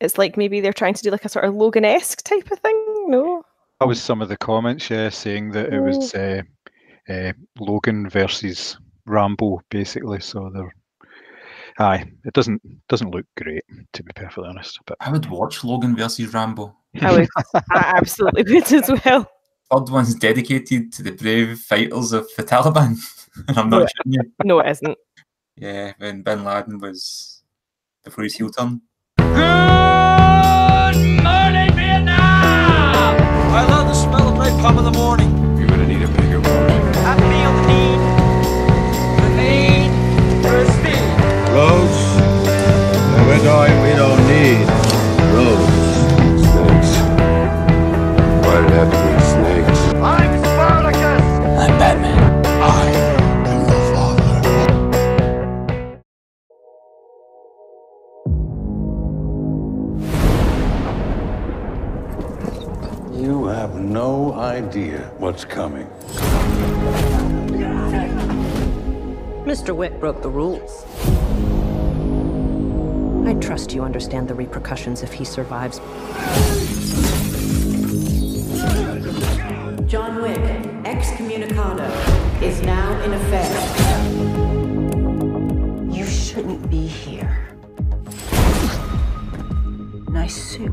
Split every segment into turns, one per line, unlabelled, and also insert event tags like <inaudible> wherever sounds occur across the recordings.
it's like maybe they're trying to do like a sort of Logan-esque type of thing. No,
that was some of the comments, yeah, saying that it was uh, uh, Logan versus Rambo, basically. So they're aye, it doesn't doesn't look great to be perfectly honest. But
I would watch Logan versus Rambo. <laughs>
I would, I absolutely would as well.
Third one's dedicated to the brave fighters of the Taliban, and <laughs> I'm not
No.
sure.
No, it isn't.
Yeah, when Bin Laden was before his heel turn.
I love the smell of napalm in the morning.
Idea what's coming.
Mr. Wick broke the rules. I trust you understand the repercussions if he survives.
John Wick, excommunicado, is now in effect.
You shouldn't be here. Nice suit.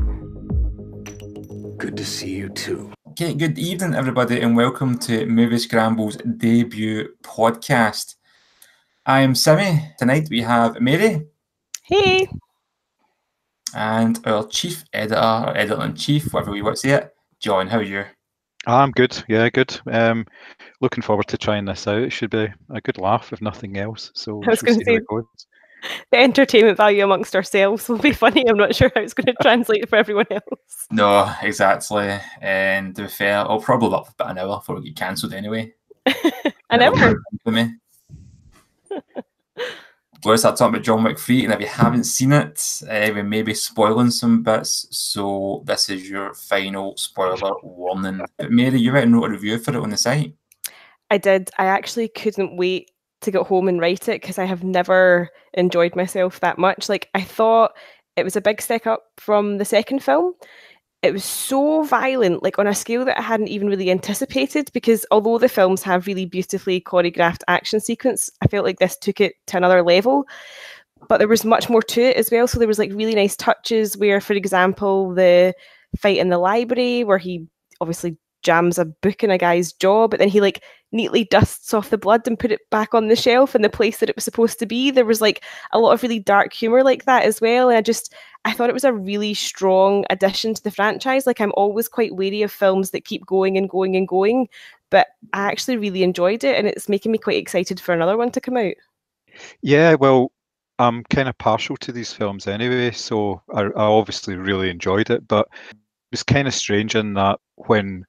Good to see you too.
Okay, good evening, everybody, and welcome to Moviescramble's debut podcast. I am Simmy. Tonight we have Mary
Hey,
and our chief editor, or editor in chief, whatever we want to say it, John. How are you?
I'm good, yeah, good. Um, looking forward to trying this out. It should be a good laugh, if nothing else. So
I was gonna say-
it goes. <laughs>
the entertainment value amongst ourselves will be funny. I'm not sure how it's going to translate for everyone else.
No, exactly. And to be fair, I'll probably up for about an hour before we get cancelled anyway. <laughs>
I never.
For me. We're start talking about John Wick 3, and if you haven't seen it, uh, we may be spoiling some bits, so this is your final spoiler warning. But Mary, you wrote a note of review for it on the site.
I did. I actually couldn't wait to get home and write it because I have never enjoyed myself that much. Like I thought it was a big step up from the second film. It was so violent, like on a scale that I hadn't even really anticipated. Because although the films have really beautifully choreographed action sequence, I felt like this took it to another level. But there was much more to it as well. So there was like really nice touches where, for example, the fight in the library where he obviously jams a book in a guy's jaw, but then he like neatly dusts off the blood and put it back on the shelf in the place that it was supposed to be. There was like a lot of really dark humor like that as well. And I just I thought it was a really strong addition to the franchise. Like I'm always quite wary of films that keep going and going and going, but I actually really enjoyed it and it's making me quite excited for another one to come out.
Yeah, well, I'm kind of partial to these films anyway, so I, I obviously really enjoyed it, but it was kind of strange in that when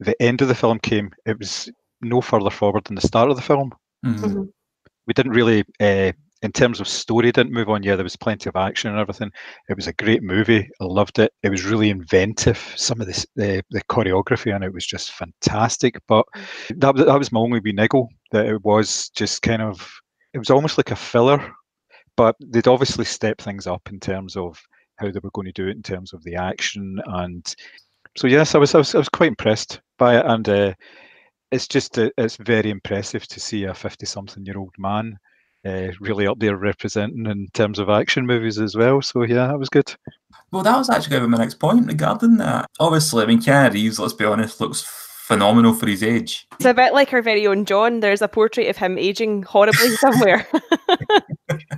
the end of the film came, it was no further forward than the start of the film.
Mhm.
We didn't really, uh, in terms of story, didn't move on. Yeah, there was plenty of action and everything. It was a great movie. I loved it. It was really inventive. Some of this, the the choreography on it was just fantastic. But that was- that was my only wee niggle that it was just kind of it was almost like a filler, but they'd obviously step things up in terms of how they were going to do it in terms of the action and so yes, I was I was, I was quite impressed by it, and uh, it's just uh, it's very impressive to see a fifty-something-year-old man uh, really up there representing in terms of action movies as well. So yeah, that was good.
Well, that was actually going to be my next point regarding that. Obviously, I mean, Keanu Reeves, let's be honest, looks phenomenal for his age.
It's a bit like our very own John. There's a portrait of him aging horribly <laughs> somewhere. <laughs>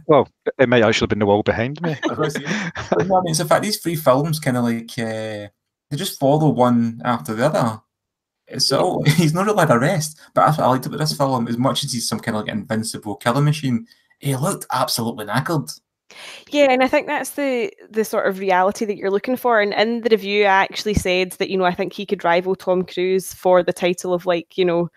Well, it might actually have been the wall behind me.
I was gonna say, But no, I mean, it's the fact these three films kind of like uh, they just follow one after the other. So <laughs> he's not had a rest. But that's what I liked about this film. As much as he's some kind of like invincible killer machine, he looked absolutely knackered.
Yeah, and I think that's the the sort of reality that you're looking for. And in the review, I actually said that you know I think he could rival Tom Cruise for the title of like you know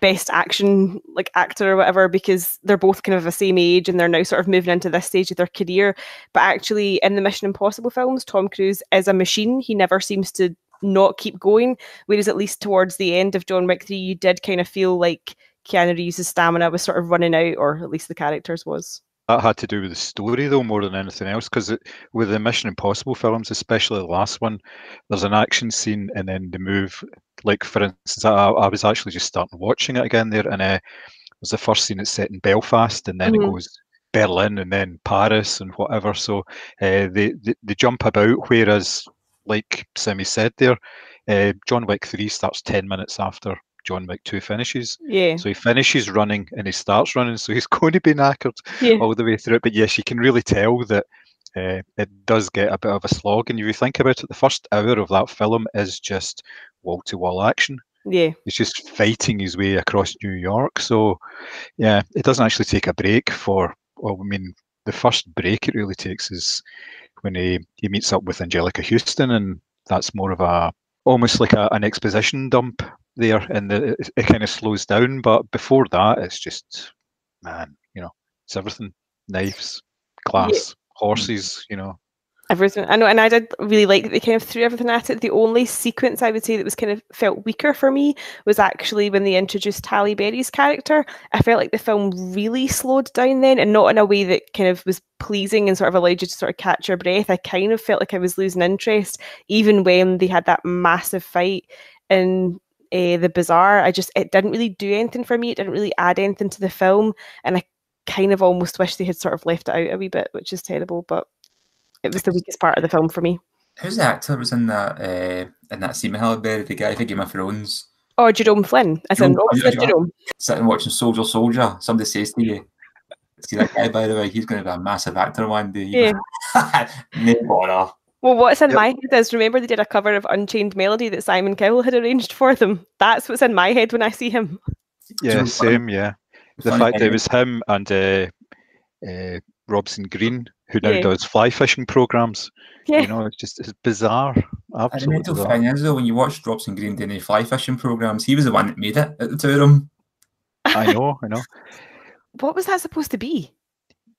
best action like actor or whatever because they're both kind of the same age and they're now sort of moving into this stage of their career. But actually, in the Mission Impossible films, Tom Cruise is a machine. He never seems to not keep going. Whereas at least towards the end of John Wick 3, you did kind of feel like Keanu Reeves' stamina was sort of running out, or at least the characters was.
That had to do with the story though more than anything else because with the mission impossible films especially the last one there's an action scene and then the move like for instance i, I was actually just starting watching it again there and uh, it was the first scene it's set in belfast and then
Mhm.
it goes berlin and then paris and whatever so uh, they, they they jump about whereas like Simmy said there uh, john wick 3 starts 10 minutes after john 2 finishes
Yeah.
so he finishes running and he starts running, so <laughs> he's going to be knackered
Yeah.
all the way through it. But yes, you can really tell that uh, it does get a bit of a slog. And if you think about it, the first hour of that film is just wall to wall action.
Yeah.
He's just fighting his way across New York. So yeah, it doesn't actually take a break for. Well, I mean, the first break it really takes is when he he meets up with Anjelica Huston, and that's more of a almost like a, an exposition dump there, and the, it, it kind of slows down. But before that, it's just man, you know, it's everything: knives, glass, horses. You know,
everything. I know, and I did really like that they kind of threw everything at it. The only sequence I would say that was kind of felt weaker for me was actually when they introduced Halle Berry's character. I felt like the film really slowed down then, and not in a way that kind of was pleasing and sort of allowed you to sort of catch your breath. I kind of felt like I was losing interest, even when they had that massive fight in uh, the bazaar. I just it didn't really do anything for me. It didn't really add anything to the film, and I kind of almost wish they had sort of left it out a wee bit, which is terrible. But it was the weakest part of the film for me.
Who's the actor that was in that uh, in that scene with Halle Berry, the guy for Game of Thrones?
Oh, Jerome Flynn, as in
Jerome
Rob
Flynn,
Flynn. Jerome.
Sitting watching Soldier Soldier. Somebody says to you, "See that guy? By the way, he's going to be a massive actor one day."
Yeah. <laughs>
no bother.
Well, what's in
Yep.
my head is remember they did a cover of Unchained Melody that Simon Cowell had arranged for them. That's what's in my head when I see him.
yeah, same, yeah. The
Funny
fact that it was him and uh, uh, Robson Green who now
Yeah.
does fly fishing programs.
Yeah.
You know, it's just it's bizarre. Absolutely.
And the mental
bizarre.
thing is though, when you watch Robson Green doing the fly fishing programs, he was the one that made it at the two of them.
I know, I know. <laughs>
What was that supposed to be?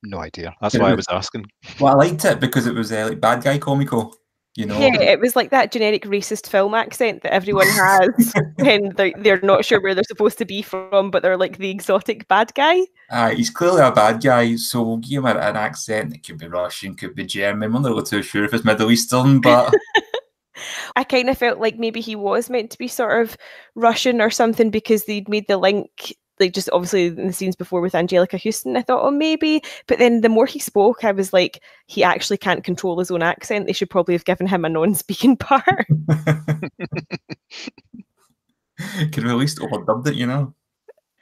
No idea. That's
It
why I
was-
was asking.
Well, I liked it because it was uh, like bad guy comical. You know,
Yeah, it was like that generic racist film accent that everyone has <laughs> when they're, they're not sure where they're supposed to be from, but they're like the exotic bad guy.
Uh, he's clearly a bad guy, so we'll give him a- an accent. It could be Russian, could be German. We're not really too sure if it's Middle Eastern, but <laughs>
I kind of felt like maybe he was meant to be sort of Russian or something because they'd made the link, like just obviously in the scenes before with Anjelica Huston. I thought, oh, maybe. But then the more he spoke, I was like, he actually can't control his own accent. They should probably have given him a non speaking <laughs> part. <laughs>
could have at least overdubbed it, you know.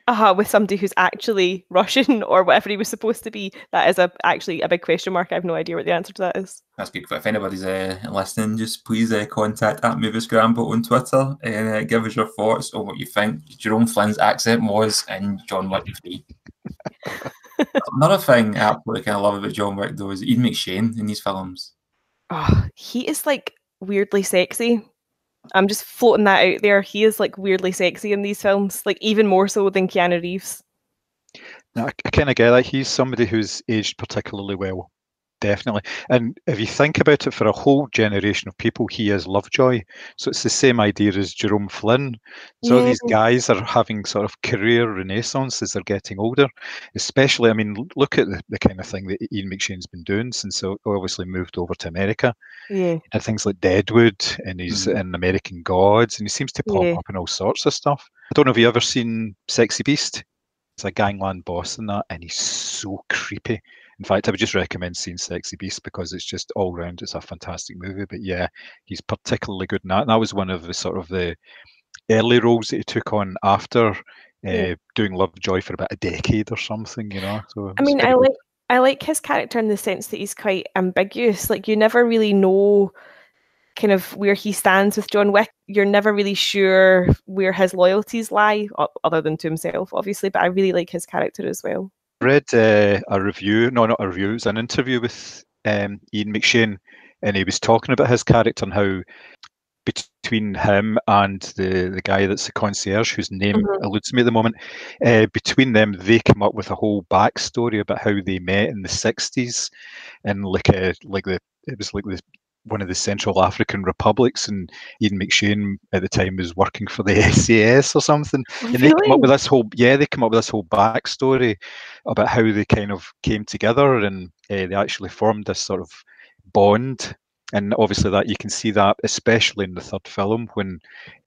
Uh with somebody who's actually Russian <laughs> or whatever he was supposed to be. That is a actually a big question mark. I have no idea what the answer to that is.
That's good. If anybody's uh, listening, just please uh, contact at Moviescramble on Twitter and uh, give us your thoughts on what you think Jerome Flynn's accent was in John Wick 3. <laughs> Another thing I absolutely kind of love about John Wick, though, is Ian McShane in these films.
Oh, he is like weirdly sexy. I'm just floating that out there. He is like weirdly sexy in these films, like even more so than Keanu Reeves.
I, I kind of get that. He's somebody who's aged particularly well, definitely. And if you think about it, for a whole generation of people, he is Lovejoy. So it's the same idea as Jerome Flynn. So these guys are having sort of career renaissance as they're getting older. Especially, I mean, look at the, the kind of thing that Ian McShane's been doing since he obviously moved over to America.
Yeah.
Did things like Deadwood, and he's
Mhm.
in American Gods, and he seems to pop
Yeah.
up in all sorts of stuff. I don't know if you ever seen Sexy Beast. It's a gangland boss in that, and he's so creepy. In fact, I would just recommend seeing Sexy Beast because it's just all round. It's a fantastic movie. But yeah, he's particularly good in that. And that was one of the sort of the early roles that he took on after uh,
Yeah.
doing Lovejoy for about a decade or something. You know. So
I mean, I like I like his character in the sense that he's quite ambiguous. Like you never really know kind of where he stands with John Wick. You're never really sure where his loyalties lie, other than to himself, obviously. But I really like his character as well.
Read uh, a review, no, not a review, it was an interview with um, Ian McShane, and he was talking about his character and how between him and the, the guy that's the concierge, whose name
Mhm.
eludes me at the moment, uh, between them, they come up with a whole backstory about how they met in the 60s and like a, like the, it was like the one of the Central African republics, and Ian McShane at the time was working for the <laughs> SAS or something. And they come
Really?
up with this whole yeah, they come up with this whole backstory about how they kind of came together, and uh, they actually formed this sort of bond. And obviously, that you can see that, especially in the third film, when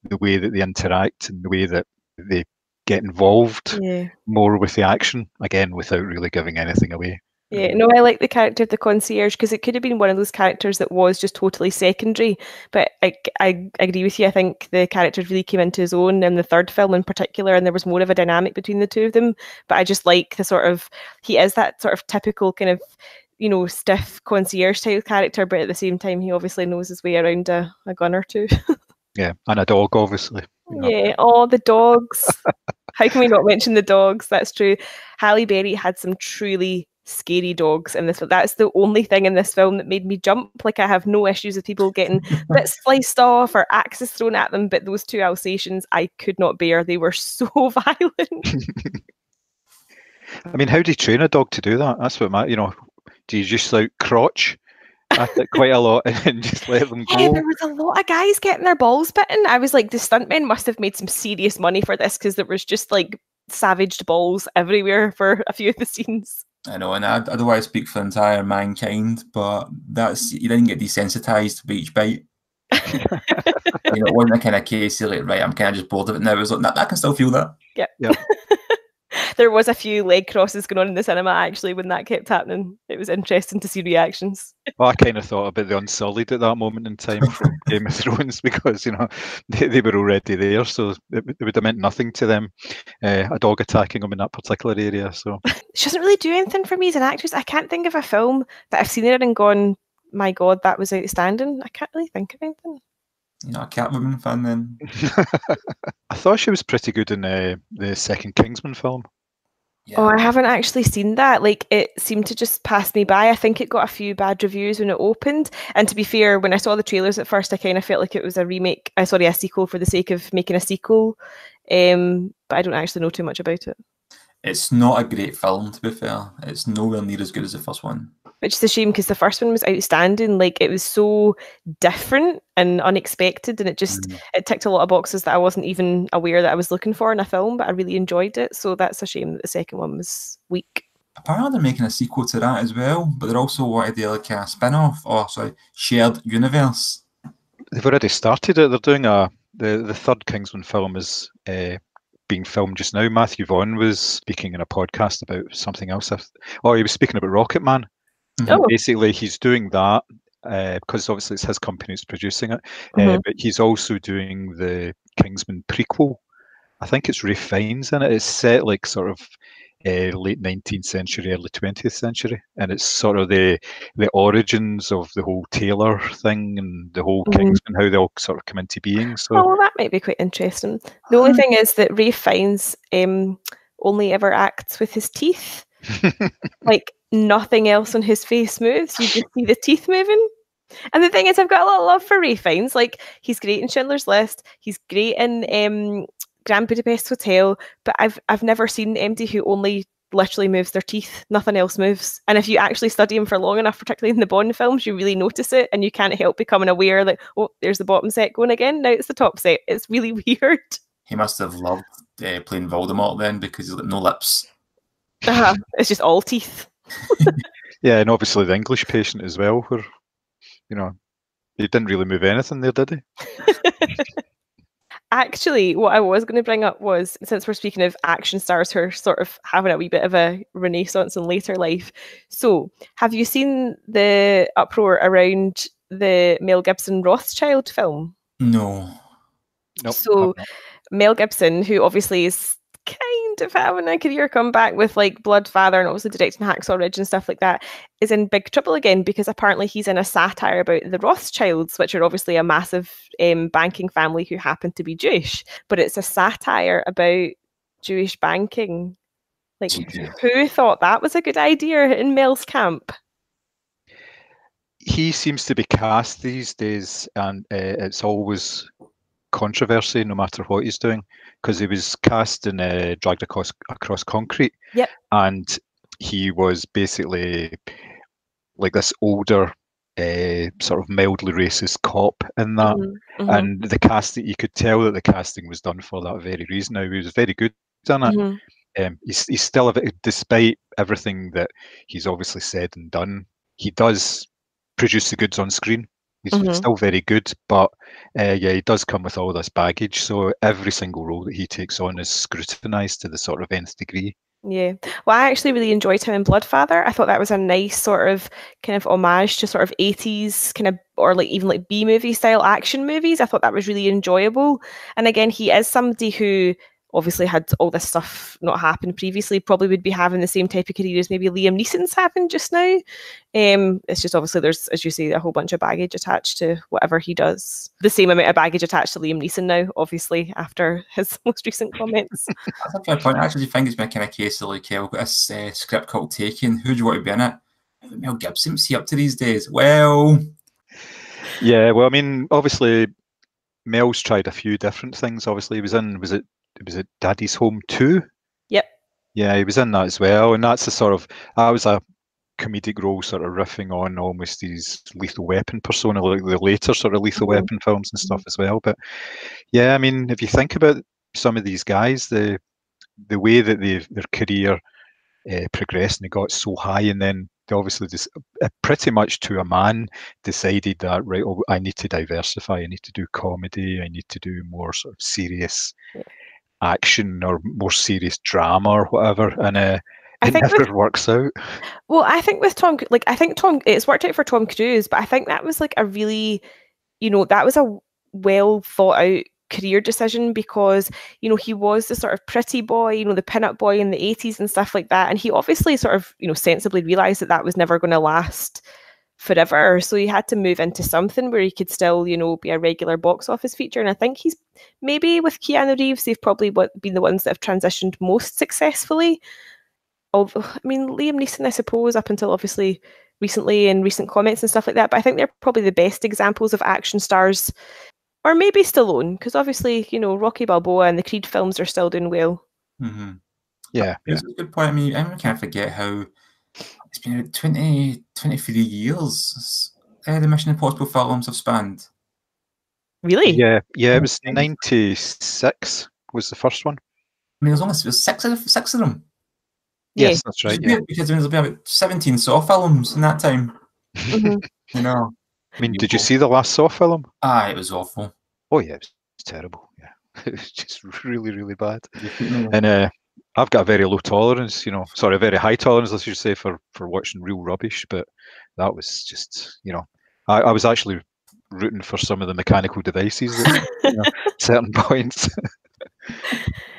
the way that they interact and the way that they get involved
Yeah.
more with the action, again, without really giving anything away.
Yeah, no, I like the character of the concierge because it could have been one of those characters that was just totally secondary. But I, I agree with you. I think the character really came into his own in the third film in particular, and there was more of a dynamic between the two of them. But I just like the sort of he is that sort of typical kind of you know stiff concierge style character, but at the same time he obviously knows his way around a, a gun or two.
Yeah, and a dog, obviously. <laughs> you know.
Yeah, oh the dogs. <laughs> How can we not mention the dogs? That's true. Halle Berry had some truly scary dogs in this. That's the only thing in this film that made me jump. Like I have no issues with people getting <laughs> bits sliced off or axes thrown at them, but those two Alsatians I could not bear. They were <laughs> so violent. <laughs>
I mean, how do you train a dog to do that? That's what my, you know, do you just like crotch at it quite a lot and just let them go.
Yeah,
go?
there was a lot of guys getting their balls bitten. I was like, the stuntmen must have made some serious money for this because there was just like savaged balls everywhere for a few of the scenes.
I know, and I, I don't want to speak for entire mankind, but that's you didn't get desensitized by each bite. <laughs> you know, it wasn't a kind of case you're like, right, I'm kind of just bored of it now. It was like, "Nah, I can still feel that. <laughs> <laughs>
there was a few leg crosses going on in the cinema actually when that kept happening. It was interesting to see reactions. <laughs>
Well, I kind of thought about the Unsullied at that moment in time from <laughs> Game of Thrones because, you know, they, they were already there. So it, would- it would have meant nothing to them, uh, a dog attacking them in that particular area. So
She doesn't really do anything for me as an actress. I can't think of a film that I've seen her and gone, my God, that was outstanding. I can't really think of anything.
You know, a Catwoman fan then. <laughs>
I thought she was pretty good in uh, the second Kingsman film.
Oh, I haven't actually seen that. Like, it seemed to just pass me by. I think it got a few bad reviews when it opened. And to be fair, when I saw the trailers at first, I kind of felt like it was a remake. Uh, sorry, a sequel for the sake of making a sequel. Um, but I don't actually know too much about it.
It's not a great film, to be fair. It's nowhere near as good as the first one.
Which is a shame because the first one was outstanding. Like, it was so different and unexpected, and it just it ticked a lot of boxes that I wasn't even aware that I was looking for in a film. But I really enjoyed it. So that's a shame that the second one was weak.
Apparently, they're making a sequel to that as well, but they're also wanting to do like a spin off or sorry, shared universe.
They've already started it. They're doing a the the third Kingsman film is uh, being filmed just now. Matthew Vaughn was speaking in a podcast about something else. I Oh, he was speaking about Rocketman.
Oh.
Basically, he's doing that uh, because obviously it's his company that's producing it, uh,
Mhm.
but he's also doing the Kingsman prequel. I think it's Ralph Fiennes in it. It's set like sort of uh, late 19th century, early 20th century, and it's sort of the the origins of the whole tailor thing and the whole
Mhm.
Kingsman, how they all sort of come into being. So
Oh, well, that might be quite interesting. The only thing is that Ralph Fiennes um, only ever acts with his teeth. Like nothing else on his face moves. You just see the teeth moving. And the thing is, I've got a lot of love for Ralph Fiennes. Like he's great in Schindler's List. He's great in um, Grand Budapest Hotel. But I've I've never seen MD who only literally moves their teeth. Nothing else moves. And if you actually study him for long enough, particularly in the Bond films, you really notice it, and you can't help becoming aware that oh, there's the bottom set going again. Now it's the top set. It's really <laughs> weird.
He must have loved uh, playing Voldemort then because he's got no lips.
Uh-huh. It's just all teeth. <laughs>
yeah, and obviously the English patient as well, where you know he didn't really move anything there, did he? <laughs>
Actually, what I was going to bring up was since we're speaking of action stars who are sort of having a wee bit of a renaissance in later life. So, have you seen the uproar around the Mel Gibson Rothschild film?
No.
Nope,
so,
I've.
Mel Gibson, who obviously is kind of having a career comeback with like Blood Father and also directing Hacksaw Ridge and stuff like that, is in big trouble again because apparently he's in a satire about the Rothschilds, which are obviously a massive um, banking family who happen to be Jewish, but it's a satire about Jewish banking. Like,
Jesus.
who thought that was a good idea in Mel's camp?
he seems to be cast these days, and uh, it's always controversy no matter what he's doing because he was cast in uh, Dragged Across, Across Concrete.
Yep.
And he was basically like this older uh, sort of mildly racist cop in that,
Mhm, mhm,
and the casting you could tell that the casting was done for that very reason. Now he was very good in it.
mhm.
Um, he's he's still a bit, despite everything that he's obviously said and done, he does produce the goods on screen. He's
Mhm.
still very good, but uh, yeah, he does come with all this baggage. So every single role that he takes on is scrutinised to the sort of nth degree.
Yeah. Well, I actually really enjoyed him in Blood Father. I thought that was a nice sort of kind of homage to sort of 80s kind of or like even like B movie style action movies. I thought that was really enjoyable. And again, he is somebody who obviously had all this stuff not happened previously, probably would be having the same type of career as maybe Liam Neeson's having just now. Um, it's just obviously there's, as you say, a whole bunch of baggage attached to whatever he does. The same amount of baggage attached to Liam Neeson now, obviously, after <laughs> his most recent comments. <laughs>
That's a fair point. I actually think it's been a kind of case of like, uh, we've got this uh, script called Taken. Who do you want to be in it? Mel Gibson, what's he up to these days? Well,
Yeah, well, I mean, obviously, Mel's tried a few different things. Obviously, he was in was it was it Daddy's Home too?
Yep.
Yeah, he was in that as well, and that's the sort of that was a comedic role, sort of riffing on almost these Lethal Weapon persona, like the later sort of Lethal
Mhm.
Weapon films and stuff as well. But yeah, I mean, if you think about some of these guys, the the way that they their career uh, progressed and they got so high, and then they obviously just uh, pretty much to a man decided that right, oh, I need to diversify. I need to do comedy. I need to do more sort of serious
Yeah.
Action or more serious drama or whatever, and uh,
I
it
think
never
with- <laughs>
works out.
Well, I think with Tom, like I think Tom, it's worked out for Tom Cruise, but I think that was like a really, you know, that was a well thought out career decision because you know he was the sort of pretty boy, you know, the pin-up boy in the eighties and stuff like that, and he obviously sort of you know sensibly realized that that was never going to last forever, so he had to move into something where he could still you know be a regular box office feature, and I think he's maybe with Keanu Reeves, they've probably been the ones that have transitioned most successfully although I mean Liam Neeson, I suppose, up until obviously recently and recent comments and stuff like that. But I think they're probably the best examples of action stars, or maybe Stallone, because obviously you know Rocky Balboa and the Creed films are still doing well.
mm-hmm.
Yeah, yeah.
It's a good point. I mean, I can't forget how it's been about 20, 23 years uh, the Mission Impossible films have spanned.
Really?
yeah, yeah. It was ninety six was the first one.
I mean, there's only there's six of six of them.
Yeah.
Yes, that's right. Yeah.
weird because there's been about 17 Saw films in that time.
Mhm. <laughs>
You know,
I mean, did you see the last Saw film?
ah, it was awful.
Oh yeah, it was terrible. Yeah, <laughs> it was just really, really bad.
And
And uh, I've got a very low tolerance, you know, sorry, a very high tolerance, let's just say, for for watching real rubbish. But that was just, you know, I, I was actually rooting for some of the mechanical devices at you know, <laughs> certain points. <laughs>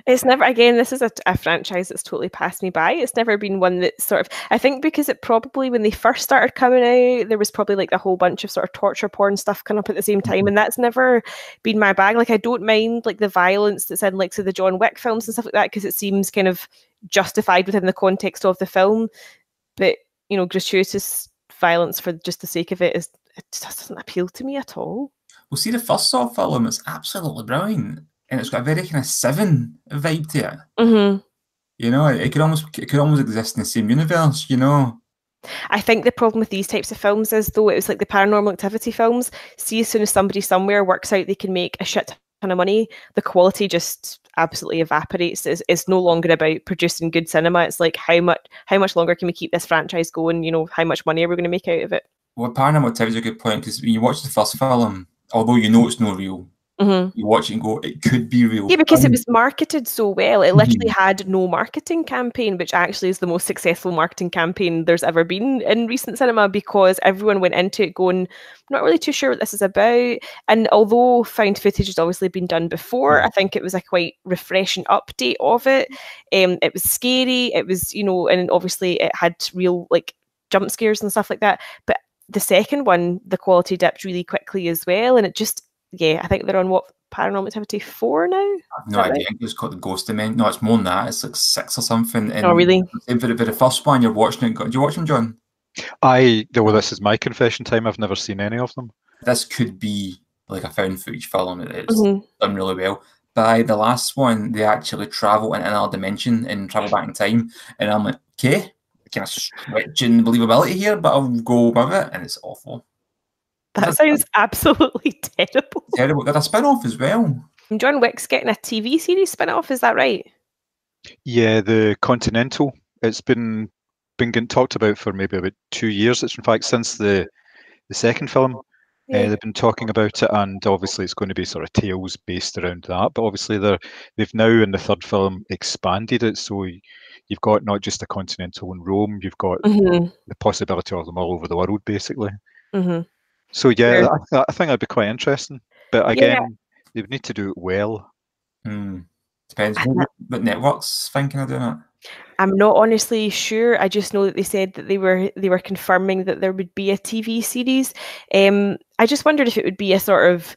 It's never again. This is a, a franchise that's totally passed me by. It's never been one that sort of. I think because it probably when they first started coming out, there was probably like a whole bunch of sort of torture porn stuff coming up at the same time, mm-hmm. and that's never been my bag. Like I don't mind like the violence that's in like so the John Wick films and stuff like that because it seems kind of justified within the context of the film, but you know gratuitous violence for just the sake of it is it just doesn't appeal to me at all.
We'll see the first Saw film, it's absolutely brilliant. And it's got a very kind of seven vibe to it.
hmm
You know, it, it could almost it could almost exist in the same universe, you know.
I think the problem with these types of films is though it was like the paranormal activity films. See, as soon as somebody somewhere works out they can make a shit ton of money, the quality just absolutely evaporates. It's, it's no longer about producing good cinema. It's like how much how much longer can we keep this franchise going? You know, how much money are we going to make out of it?
Well, Paranormal Activity is a good point because when you watch the first film, although you know it's not real,
hmm
you watch it and go, it could be real.
Yeah, because it was marketed so well. It literally had no marketing campaign, which actually is the most successful marketing campaign there's ever been in recent cinema because everyone went into it going, not really too sure what this is about. And although found footage has obviously been done before, I think it was a quite refreshing update of it. Um, it was scary. It was, you know, and obviously it had real like jump scares and stuff like that. But the second one, the quality dipped really quickly as well. And it just, yeah, I think they're on what Paranormal Activity 4 now?
I've no
Is that
idea. I think it's called the Ghost Dimension. No, it's more than that. It's like six or something. And
Oh, really?
same For the, for the first one, you're watching it. Do you watch them, John?
I well, this is my confession time. I've never seen any of them.
This could be like a found footage film. It- It's
Mhm.
done really well. By the last one, they actually travel in another dimension and travel back in time. And I'm like, okay, kind of stretching believability here, but I'll go with it. And it's awful.
That sounds <laughs> absolutely <laughs> terrible.
terrible. Got a spin off as well.
And John Wick's getting a TV series spin off, is that right?
Yeah, the Continental. It's been been getting talked about for maybe about two years. It's in fact since the the second film. Uh, they've been talking about it, and obviously it's going to be sort of tales based around that. But obviously they're they've now in the third film expanded it, so you've got not just a continental in Rome, you've got
hmm
the possibility of them all over the world, basically.
hmm
So yeah,
Yeah.
I, th- I think that'd be quite interesting. But
Yeah.
again, they would need to do it well.
Hmm. Depends
I
what, what networks thinking of doing it.
I'm not honestly sure. I just know that they said that they were they were confirming that there would be a TV series. Um, I just wondered if it would be a sort of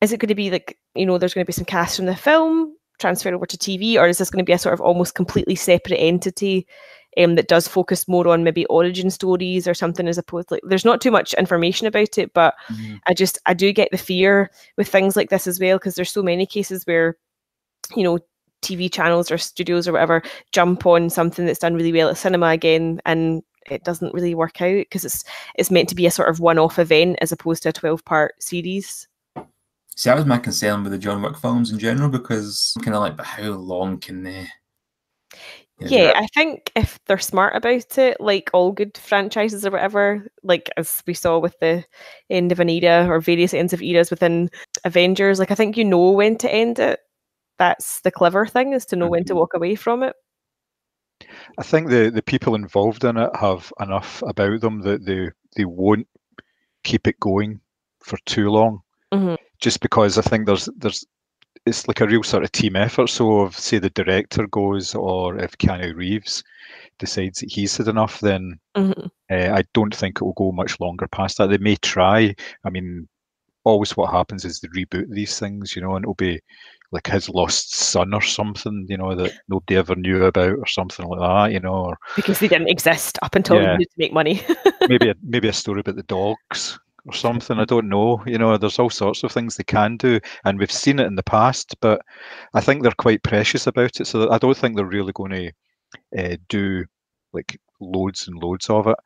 is it going to be like you know there's going to be some cast from the film transferred over to TV, or is this going to be a sort of almost completely separate entity um, that does focus more on maybe origin stories or something as opposed like there's not too much information about it, but
Mhm.
I just I do get the fear with things like this as well because there's so many cases where you know TV channels or studios or whatever jump on something that's done really well at cinema again and it doesn't really work out because it's it's meant to be a sort of one-off event as opposed to a 12 part series
See, that was my concern with the John Wick films in general because I'm kind of like, but how long can they?
Yeah i think if they're smart about it like all good franchises or whatever like as we saw with the end of an era or various ends of eras within avengers like i think you know when to end it that's the clever thing is to know when to walk away from it
I think the, the people involved in it have enough about them that they they won't keep it going for too long.
Mhm.
Just because I think there's there's it's like a real sort of team effort. So if say the director goes or if Keanu Reeves decides that he's had enough, then
Mhm.
uh, I don't think it will go much longer past that. They may try. I mean, always what happens is they reboot these things, you know, and it'll be like his lost son or something, you know, that nobody ever knew about or something like that, you know, or
because they didn't exist up until
Yeah.
they needed to make money <laughs>
maybe a, maybe a story about the dogs or something. I don't know. You know, there's all sorts of things they can do, and we've seen it in the past. But I think they're quite precious about it, so I don't think they're really going to uh, do like loads and loads of it.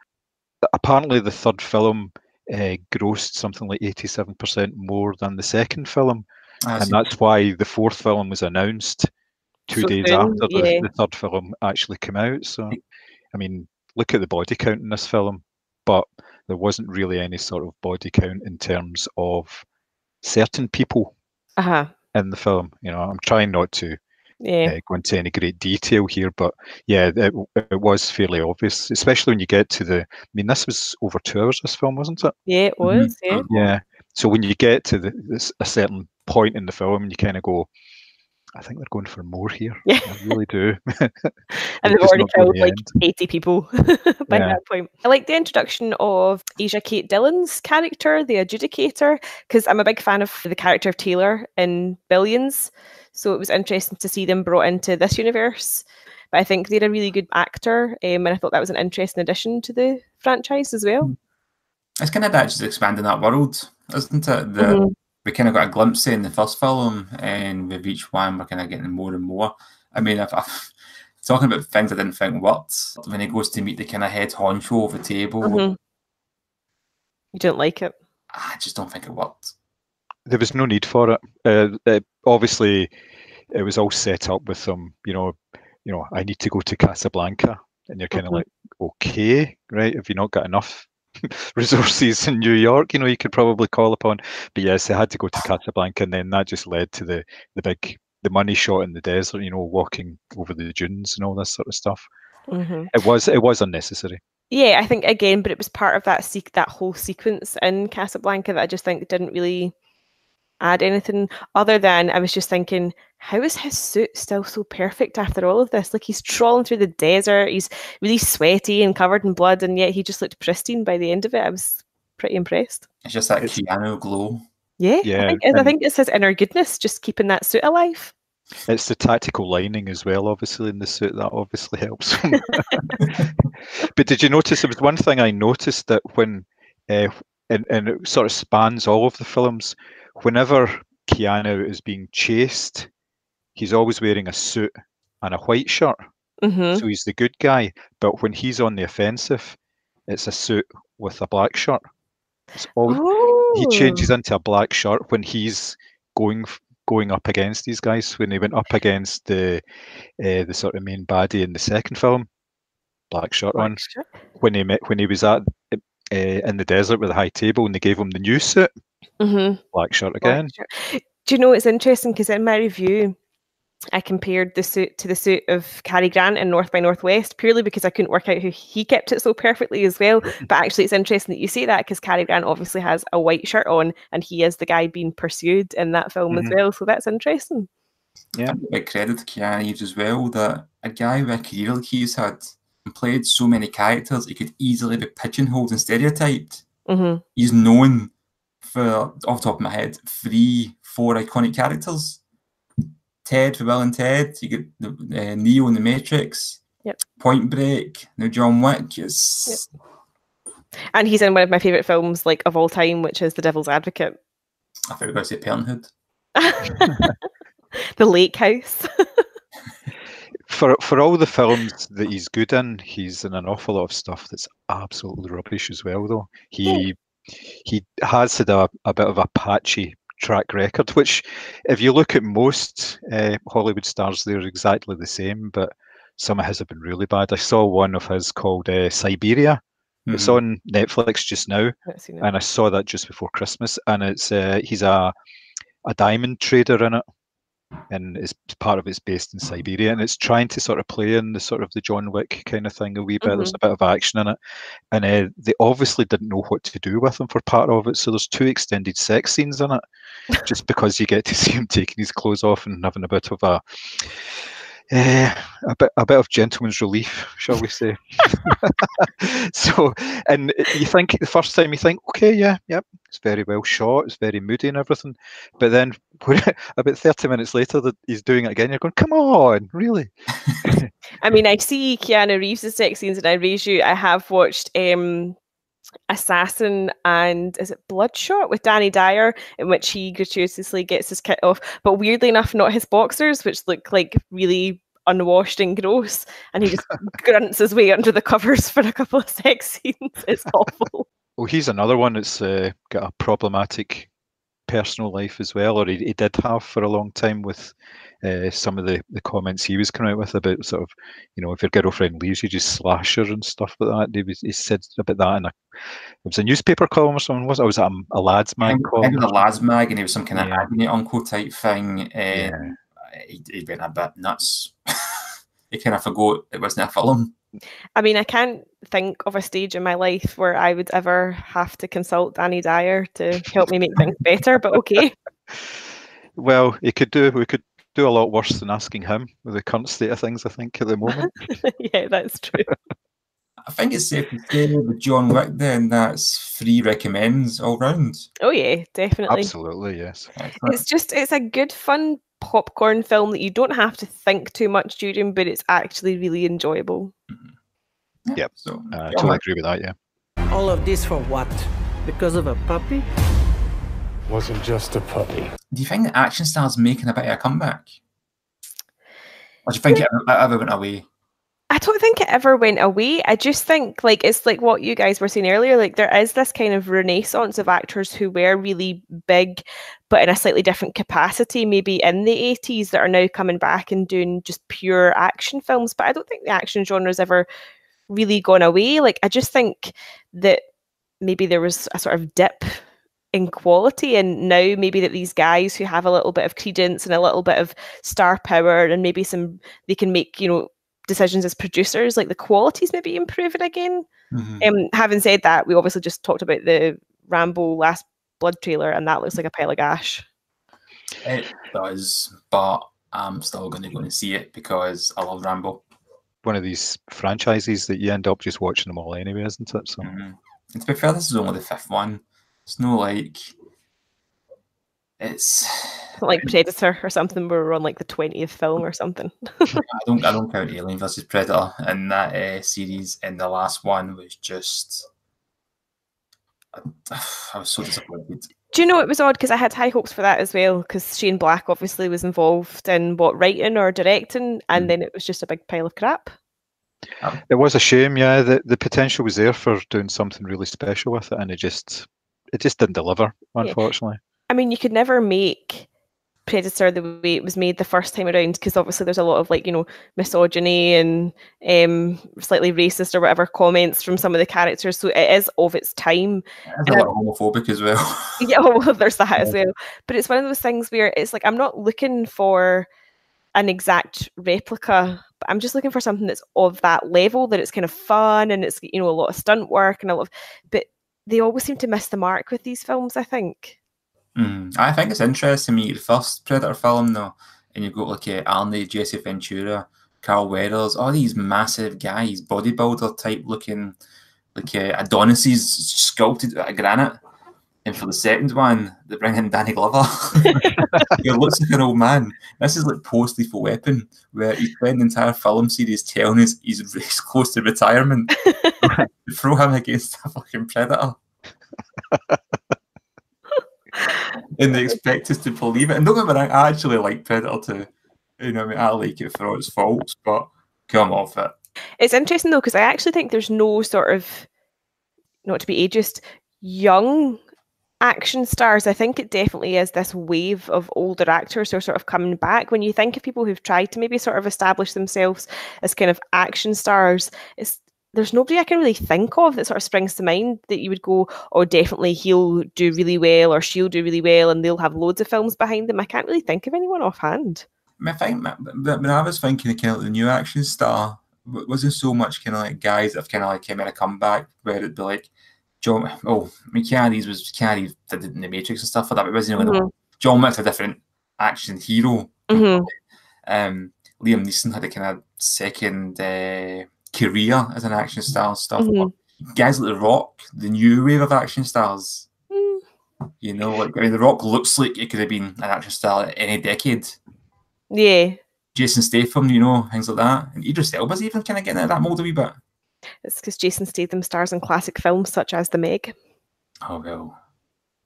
Apparently, the third film uh, grossed something like 87% more than the second film, and that's why the fourth film was announced two
So
days
soon,
after the, the third film actually came out. So, I mean, look at the body count in this film, but there wasn't really any sort of body count in terms of certain people
uh-huh
in the film. You know, I'm trying not to
yeah
uh, go into any great detail here, but yeah, it, it was fairly obvious, especially when you get to the. I mean, this was over two hours. This film wasn't it?
yeah it
Mhm.
was yeah
Yeah. So when you get to the, this, a certain point in the film, you kind of go, I think they're going for more here.
Yeah.
I really do. <laughs> <laughs>
and
They're
they've already
not
killed like
end.
80 people <laughs> by
Yeah.
that point. I like the introduction of Asia Kate Dillon's character, the adjudicator, because I'm a big fan of the character of Taylor in Billions. So it was interesting to see them brought into this universe. But I think they're a really good actor, um, and I thought that was an interesting addition to the franchise as well.
It's kind of about just expanding that world, isn't it? The,
Mhm.
We kind of got a glimpse in the first film, and with each one, we're kind of getting more and more. I mean, if, if <laughs> talking about things I didn't think worked, when he goes to meet the kind of head honcho of the table,
Mhm. You don't like it.
I just don't think it worked.
There was no need for it. Uh, it obviously, it was all set up with them. You know, you know, I need to go to Casablanca, and you're kind of
Mhm.
like, okay, right? Have you not got enough <laughs> resources in New York? You know, you could probably call upon. But yes, they had to go to Casablanca, and then that just led to the the big the money shot in the desert. You know, walking over the dunes and all this sort of stuff.
hmm
It was it was unnecessary.
Yeah, I think again, but it was part of that seq- that whole sequence in Casablanca that I just think didn't really add anything other than I was just thinking, how is his suit still so perfect after all of this? Like he's trawling through the desert, he's really sweaty and covered in blood, and yet he just looked pristine by the end of it. I was pretty impressed.
It's just that
It's-
Keanu glow.
Yeah,
Yeah,
I think I
and-
think it's his inner goodness just keeping that suit alive.
It's the tactical lining as well, obviously, in the suit. That obviously helps. <laughs> but did you notice there was one thing I noticed that when, uh, and, and it sort of spans all of the films, whenever Keanu is being chased, he's always wearing a suit and a white shirt.
hmm
So he's the good guy. But when he's on the offensive, it's a suit with a black shirt. It's all,
Oh.
he changes into a black shirt when he's going going up against these guys. When he went up against the uh, the sort of main baddie in the second film, black shirt
Black
on.
shirt.
When he met when he was at uh, in the desert with a high table and they gave him the new suit,
Mhm.
black shirt
Black
again.
shirt. Do you know it's interesting because in my review, I compared the suit to the suit of Cary Grant in North by Northwest purely because I couldn't work out who he kept it so perfectly as well. But actually, it's interesting that you say that because Cary Grant obviously has a white shirt on and he is the guy being pursued in that film as
Mhm.
well. So that's interesting.
Yeah.
Big credit to Keanu Reeves as well that a guy with a career like he's had and played so many characters, he could easily be pigeonholed and stereotyped.
hmm
He's known for, off the top of my head, three, four iconic characters. Ted for Bill and Ted, you get the uh, Neo in the Matrix,
Yep.
Point Break, now John Wick. It's,
And he's in one of my favorite films like of all time, which is The Devil's Advocate,
I thought you were going to say Parenthood. <laughs>
The Lake House. <laughs>
For for all the films that he's good in, he's in an awful lot of stuff that's absolutely rubbish as well. Though he he has had a, a bit of a patchy track record, which if you look at most uh, Hollywood stars, they're exactly the same. But some of his have been really bad. I saw one of his called uh, Siberia. It's
Mhm.
on Netflix just now,
Let's now.
and I saw that just before Christmas. And it's uh, he's a a diamond trader in it, and it's part of it's based in Siberia, and it's trying to sort of play in the sort of the John Wick kind of thing a wee bit. There's a bit of action in it, and uh, they obviously didn't know what to do with him for part of it. So there's two extended sex scenes in it, just because you get to <laughs> see him taking his clothes off and having a bit of a. Uh, a bit, a bit of gentleman's relief, shall we say? <laughs> so, and you think the first time you think, okay, yeah, yep, it's very well shot, it's very moody and everything, but then <laughs> about thirty minutes later, that he's doing it again. You're going, come on, really? <laughs>
I mean, I see Keanu Reeves' sex scenes and I raise you. I have watched um, Assassin and is it Bloodshot with Danny Dyer, in which he gratuitously gets his kit off, but weirdly enough, not his boxers, which look like really unwashed and gross. And he just <laughs> grunts his way under the covers for a couple of <laughs> sex scenes. It's awful.
Well, he's another one that's uh, got a problematic personal life as well, or he, he did have for a long time with uh, some of the, the comments he was coming out with about sort of, you know, if your girlfriend leaves you, just slash her and stuff like that. He, was, he said about that in a, it was a newspaper column or something, was it? Or was it a, a lads
I
mag
think
column?
it was a lads mag, and he was some kind of
Yeah.
agony uncle type thing.
Yeah.
And he, he went a bit nuts. <laughs> he kind of forgot it wasn't a film.
I mean, I can't think of a stage in my life where I would ever have to consult Danny Dyer to help me make things better, but okay. <laughs>
Well, he could do, we could do a lot worse than asking him with the current state of things, I think, at the moment. <laughs>
yeah, that's true. <laughs>
I think it's safe to say with John Wick, then that's three recommends all round.
Oh yeah, definitely.
Absolutely, yes.
It's just it's a good fun popcorn film that you don't have to think too much during, but it's actually really enjoyable.
Yep.
So,
Uh, I
John
totally agree with that, yeah.
All of this for what? Because of a puppy?
Wasn't just a puppy.
Do you think the action star's making a bit of a comeback? Or do you think it ever, it ever went away?
I don't think it ever went away. I just think like it's like what you guys were saying earlier. Like there is this kind of renaissance of actors who were really big, but in a slightly different capacity, maybe in the eighties, that are now coming back and doing just pure action films. But I don't think the action genre genre's ever really gone away. Like I just think that maybe there was a sort of dip in quality and now maybe that these guys who have a little bit of credence and a little bit of star power and maybe some they can make you know decisions as producers like the quality's maybe improving again
Mhm.
um having said that we obviously just talked about the rambo last blood trailer and that looks like a pile of gash
It does, but I'm still going to go and see it because I love Rambo.
One of these franchises that you end up just watching them all anyway, isn't it? So
Mhm. And to be fair, this is only the fifth one. It's no like it's.
It's like predator or something where we're on like the 20th film or something <laughs>
I don't. I don't count Alien versus Predator in that uh, series. And the last one was just. <sighs> I was so disappointed.
do you know it was odd because i had high hopes for that as well because shane black obviously was involved in what writing or directing and
Mm.
then it was just a big pile of crap
it was a shame, yeah. The the potential was there for doing something really special with it, and it just it just didn't deliver, unfortunately.
I mean, you could never make Predator the way it was made the first time around because obviously there's a lot of like you know misogyny and um, slightly racist or whatever comments from some of the characters. So it is of its time.
It's a lot homophobic as well. <laughs>
yeah, well, there's that as well. But it's one of those things where it's like I'm not looking for an exact replica, but I'm just looking for something that's of that level that it's kind of fun and it's you know a lot of stunt work and a lot of. But they always seem to miss the mark with these films. I think.
Mm. I think it's interesting you the first Predator film though, and you've got like uh, Arnie, Jesse Ventura, Carl Weathers, all these massive guys, bodybuilder type looking, like uh, Adonises sculpted out of granite. And for the second one, they bring in Danny Glover. <laughs> he looks like an old man. This is like post lethal weapon, where he spent the entire film series telling us he's, <laughs> he's close to retirement. <laughs> Throw him against a fucking predator. and they expect us to believe it. And don't get me wrong, I actually like Predator 2. You know, I mean, I like it for all its faults, but come off it.
It's interesting though because I actually think there's no sort of, not to be ageist, young action stars. I think it definitely is this wave of older actors who are sort of coming back. When you think of people who've tried to maybe sort of establish themselves as kind of action stars, it's there's nobody I can really think of that sort of springs to mind that you would go, oh, definitely he'll do really well or she'll do really well and they'll have loads of films behind them. I can't really think of anyone offhand.
I think when I was thinking of kind of the new action star, wasn't so much kind of like guys that have kind of like came in a comeback where it'd be like John. Oh, I mean, was Keanu Reeves did it in the Matrix and stuff like that. But it wasn't you know,
Mhm.
John Wick's a different action hero.
Mhm.
Um, Liam Neeson had a kind of second uh, career as an action star and stuff.
Mhm.
Guys like The Rock, the new wave of action stars.
Mm.
You know, like I mean, The Rock looks like it could have been an action star at any decade.
Yeah,
Jason Statham, you know, things like that. And Idris Elba's even kind of getting out of that mold a wee bit.
It's because Jason Statham stars in classic films such as The Meg.
Oh well,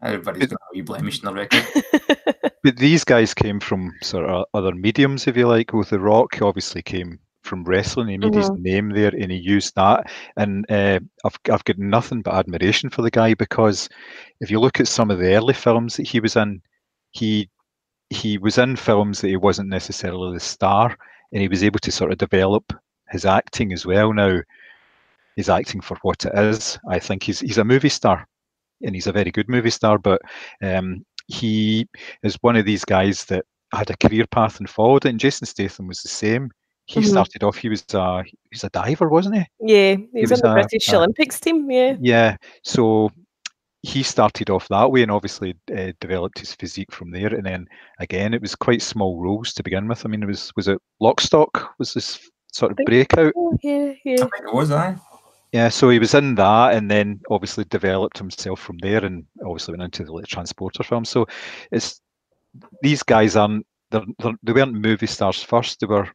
everybody's got a wee blemish in their record. <laughs>
But these guys came from sort of other mediums, if you like. With The Rock, obviously came from wrestling. He made his
Mhm.
name there, and he used that. And uh, I've I've got nothing but admiration for the guy because if you look at some of the early films that he was in, he he was in films that he wasn't necessarily the star, and he was able to sort of develop his acting as well. Now he's acting for what it is. I think he's he's a movie star, and he's a very good movie star. But um, he is one of these guys that had a career path and followed it. And Jason Statham was the same. He
Mhm.
started off. He was a he was a diver, wasn't he?
Yeah, he was,
was
on the
a-
British
a-
Olympics team. Yeah.
Yeah. So he started off that way and obviously uh, developed his physique from there. And then again, it was quite small roles to begin with. I mean, it was was it Lock Stock was this sort of breakout?
Oh, yeah,
I
yeah.
think it was, I.
Yeah, so he was in that, and then obviously developed himself from there, and obviously went into the like, transporter film. So it's these guys aren't they're, they're, they weren't movie stars first; they were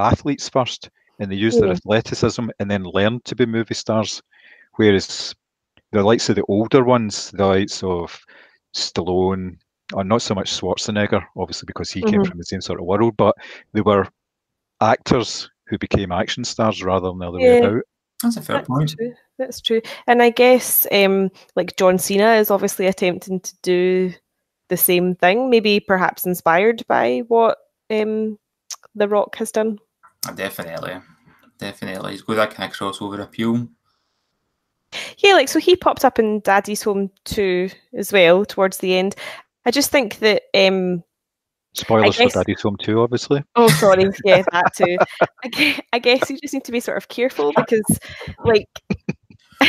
athletes first, and they used their athleticism and then learned to be movie stars. Whereas the likes of the older ones, the likes of Stallone, or not so much Schwarzenegger, obviously because he came
Mhm.
from the same sort of world, but they were actors who became action stars rather than the other way
Yeah.
about.
That's a fair
That's
point.
true. That's true. And I guess um like John Cena is obviously attempting to do the same thing, maybe perhaps inspired by what um The Rock has done.
Definitely. Definitely. He's got that kind of crossover appeal.
Yeah, like so he popped up in Daddy's Home 2 as well towards the end. I just think that um
Spoilers
guess-
for Daddy's Home 2, obviously.
Oh, sorry. <laughs> Yeah, that too. I guess, I guess you just need to be sort of careful because, like, <laughs>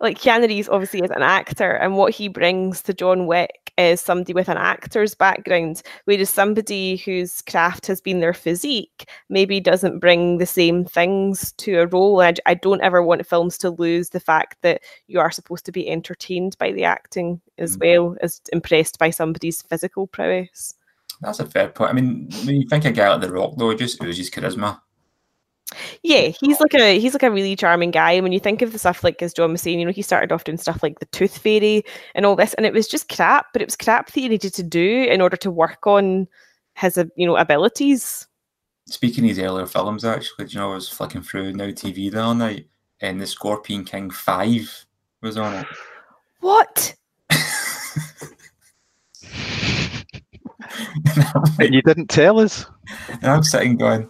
like Keanu Reeves obviously is an actor, and what he brings to John Wick is somebody with an actor's background, whereas somebody whose craft has been their physique maybe doesn't bring the same things to a role. And I, I don't ever want films to lose the fact that you are supposed to be entertained by the acting as
Mhm.
well as impressed by somebody's physical prowess.
That's a fair point. I mean, when you think a guy like The Rock, though, just it just oozes charisma.
Yeah, he's like a he's like a really charming guy. And when you think of the stuff like as John was saying, you know, he started off doing stuff like the Tooth Fairy and all this, and it was just crap, but it was crap that he needed to do in order to work on his you know abilities.
Speaking of his earlier films, actually, you know, I was flicking through Now TV the other night, and The Scorpion King 5 was on it.
What? <laughs>
And like-
You didn't tell us.
and I'm sitting going,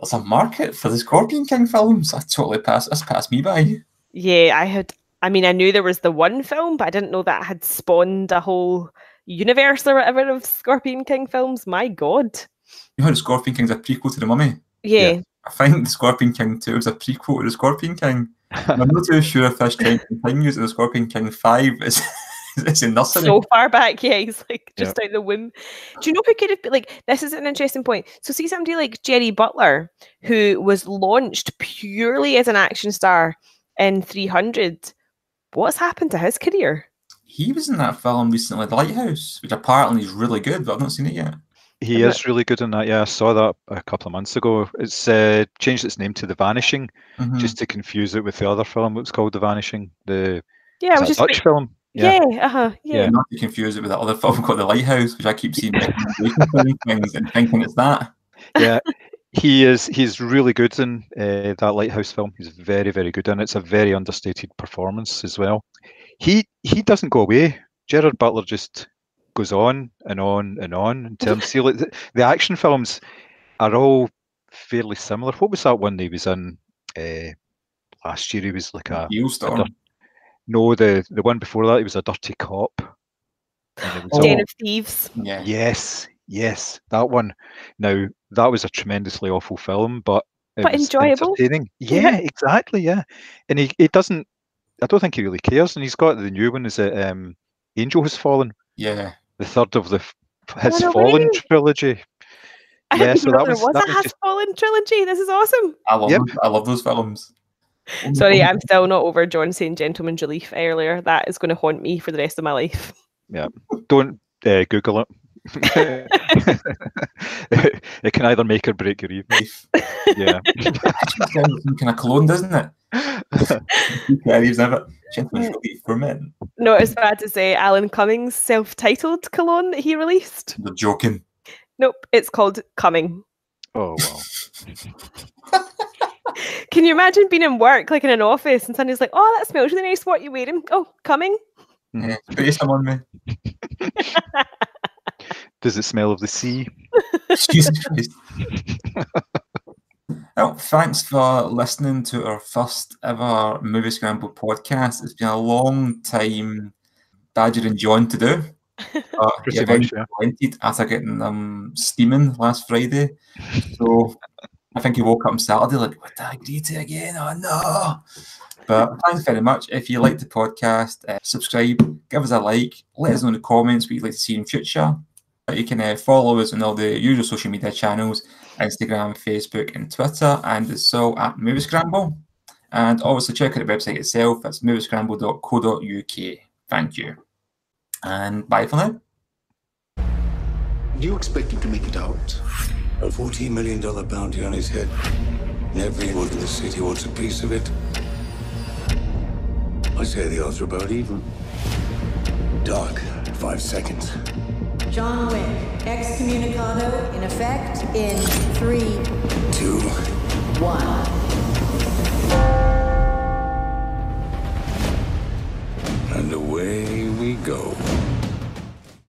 "There's a market for the Scorpion King films." I totally passed. That's passed me by.
Yeah, I had. I mean, I knew there was the one film, but I didn't know that it had spawned a whole universe or whatever of Scorpion King films. My God.
You know, the Scorpion King's a prequel to the Mummy.
Yeah.
I think the Scorpion King 2 is a prequel to the Scorpion King. I'm not too sure if this trend <laughs> continues in the Scorpion King 5 is <laughs> it's in nursery.
So far back, yeah, he's like
Yeah.
just out the womb. Do you know who could have been like? This is an interesting point. So, see somebody like Gerry Butler, who was launched purely as an action star in 300. What's happened to his career?
He was in that film recently, The Lighthouse, which apparently is really good, but I've not seen it yet.
He
But-
is really good in that. Yeah, I saw that a couple of months ago. It's uh, changed its name to The Vanishing,
Mhm.
just to confuse it with the other film. It was called The Vanishing. The
Yeah, I
is
was just
a Dutch
like,
film.
Yeah, uh huh, yeah.
Yeah.
Not to confuse it with that other film called The Lighthouse, which I keep seeing <laughs> things and thinking it's that.
yeah he is he's really good in uh, that lighthouse film he's very very good and it's a very understated performance as well he he doesn't go away gerard butler just goes on and on and on in terms see like the, the action films are all fairly similar what was that one he was in uh, last year he was like a
Hailstorm.
No the the one before that he was a dirty cop and was
Oh.
all-
Den of Thieves.
Yeah.
Yes, yes, that one. Now that was a tremendously awful film, but it
But
was
enjoyable.
entertaining.
Yeah. <laughs>
Yeah, exactly. Yeah, and he, he doesn't. I don't think he really cares. And he's got the new one. Is it um, Angel Has Fallen?
Yeah.
The third of the Has his
no
Fallen
way.
trilogy. <laughs>
I
Yeah, so
know
that
there
was-
was
that
a
was
Has
just-
Fallen trilogy. This is awesome.
I love
Yep.
I love those films.
Sorry, I'm still not over John saying gentleman's relief earlier. That is going to haunt me for the rest of my life. Yeah.
Don't uh, Google it. <laughs> it can either make or break your evening. <laughs> Yeah. <laughs>
Actually, sounds like some kind of cologne, doesn't it? yeah, he's never gentleman's relief for men.
No, it's bad to say Alan Cummings' self-titled cologne that he released.
They're joking.
Nope, it's called Cumming.
Oh well. <laughs>
Can you imagine being in work, like in an office, and somebody's like, "Oh, that smells really nice. What are you wearing? Oh, Cumming."
Yeah, spray some on me.
Does it smell of the sea?
Jesus Christ. Well, thanks for listening to our first ever Moviescramble podcast. It's been a long time badgering John to do. <laughs> Uh, he
Pretty much,
eventually
yeah.
relented after getting them steaming last Friday. So I think he woke up on Saturday like, what did I agree to again? Oh no. But thanks very much. If you like the podcast, uh, subscribe, give us a like, let us know in the comments what you'd like to see in future. You can uh, follow us on all the usual social media channels Instagram, Facebook, and Twitter, and it's so at Moviescramble. And obviously, check out the website itself. That's moviescramble.co.uk. Thank you. And bye for now.
Do you expect him to make it out? A $14 million bounty on his head. And everyone in the city wants a piece of it. I say the odds are about even. Doc, five seconds.
John Wick, excommunicado in effect in three,
two,
one.
And away we go.